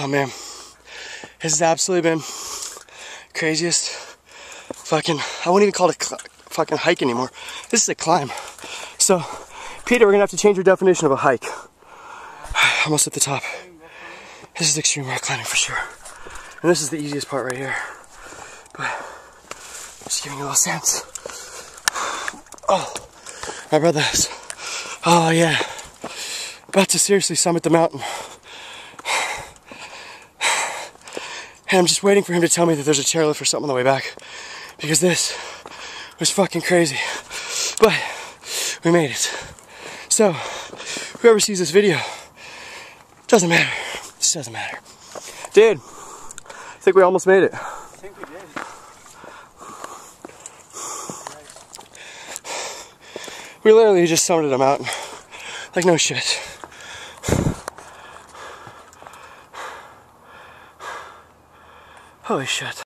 Oh man, this has absolutely been craziest fucking. I wouldn't even call it a fucking hike anymore. This is a climb. So, Peter, we're gonna have to change your definition of a hike. Almost at the top. This is extreme rock climbing for sure. And this is the easiest part right here. But just giving you a little sense. Oh, my brothers. Oh yeah. About to seriously summit the mountain. And I'm just waiting for him to tell me that there's a chairlift or something on the way back. Because this was fucking crazy. But we made it. So, whoever sees this video, doesn't matter. This doesn't matter. Dude, I think we almost made it. I think we did. We literally just summited a mountain. Like, no shit. Holy shit.